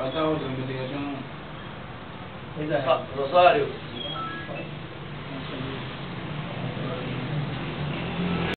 falta otro investigación. Esa es. Ro- Rosario,